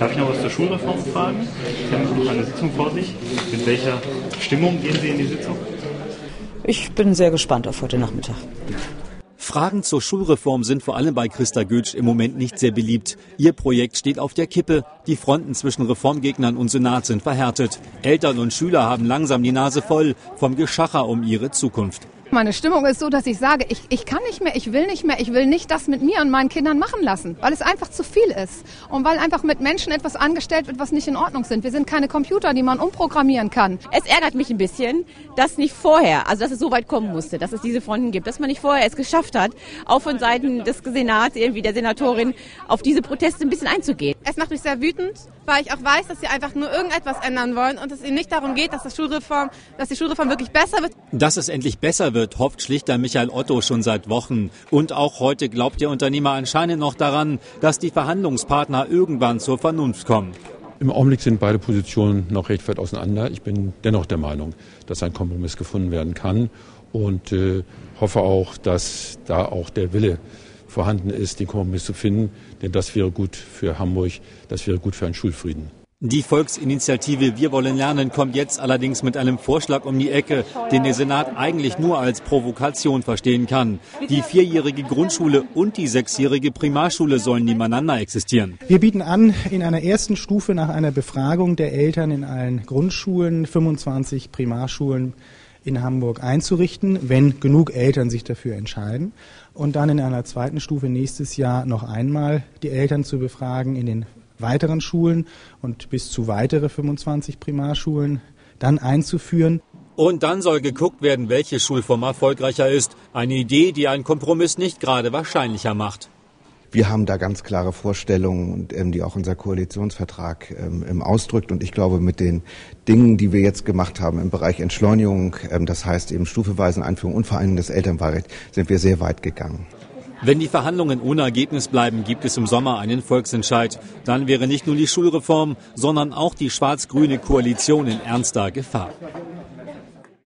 Darf ich noch was zur Schulreform fragen? Sie haben noch eine Sitzung vor sich. Mit welcher Stimmung gehen Sie in die Sitzung? Ich bin sehr gespannt auf heute Nachmittag. Fragen zur Schulreform sind vor allem bei Christa Götsch im Moment nicht sehr beliebt. Ihr Projekt steht auf der Kippe. Die Fronten zwischen Reformgegnern und Senat sind verhärtet. Eltern und Schüler haben langsam die Nase voll vom Geschacher um ihre Zukunft. Meine Stimmung ist so, dass ich sage, ich, ich kann nicht mehr, ich will nicht mehr, ich will nicht das mit mir und meinen Kindern machen lassen, weil es einfach zu viel ist und weil einfach mit Menschen etwas angestellt wird, was nicht in Ordnung sind. Wir sind keine Computer, die man umprogrammieren kann. Es ärgert mich ein bisschen, dass nicht vorher, also dass es so weit kommen musste, dass es diese Fronten gibt, dass man nicht vorher es geschafft hat, auch von Seiten des Senats, irgendwie der Senatorin, auf diese Proteste ein bisschen einzugehen. Es macht mich sehr wütend, weil ich auch weiß, dass sie einfach nur irgendetwas ändern wollen und es ihnen nicht darum geht, dass, das Schulreform, dass die Schulreform wirklich besser wird. Dass es endlich besser wird, hofft Schlichter Michael Otto schon seit Wochen. Und auch heute glaubt der Unternehmer anscheinend noch daran, dass die Verhandlungspartner irgendwann zur Vernunft kommen. Im Augenblick sind beide Positionen noch recht weit auseinander. Ich bin dennoch der Meinung, dass ein Kompromiss gefunden werden kann und äh, hoffe auch, dass da auch der Wille vorhanden ist, den Kompromiss zu finden. Denn das wäre gut für Hamburg, das wäre gut für einen Schulfrieden. Die Volksinitiative Wir wollen lernen kommt jetzt allerdings mit einem Vorschlag um die Ecke, den der Senat eigentlich nur als Provokation verstehen kann. Die vierjährige Grundschule und die sechsjährige Primarschule sollen nebeneinander existieren. Wir bieten an, in einer ersten Stufe nach einer Befragung der Eltern in allen Grundschulen 25 Primarschulen in Hamburg einzurichten, wenn genug Eltern sich dafür entscheiden. Und dann in einer zweiten Stufe nächstes Jahr noch einmal die Eltern zu befragen in den weiteren Schulen und bis zu weitere 25 Primarschulen dann einzuführen. Und dann soll geguckt werden, welche Schulform erfolgreicher ist. Eine Idee, die einen Kompromiss nicht gerade wahrscheinlicher macht. Wir haben da ganz klare Vorstellungen, ähm, die auch unser Koalitionsvertrag ähm, ausdrückt. Und ich glaube, mit den Dingen, die wir jetzt gemacht haben im Bereich Entschleunigung, ähm, das heißt eben stufeweisen Einführung und vor allem des Elternwahlrechts, sind wir sehr weit gegangen. Wenn die Verhandlungen ohne Ergebnis bleiben, gibt es im Sommer einen Volksentscheid. Dann wäre nicht nur die Schulreform, sondern auch die schwarz-grüne Koalition in ernster Gefahr.